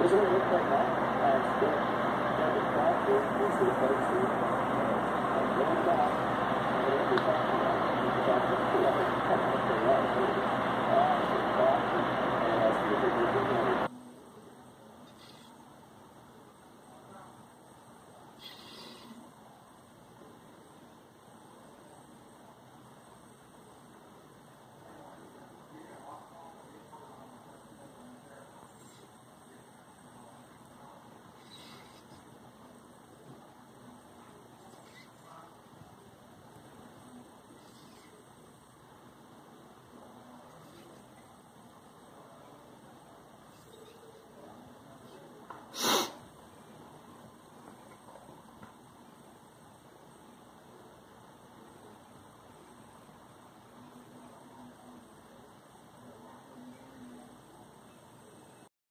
Doesn't it look like that? Uh,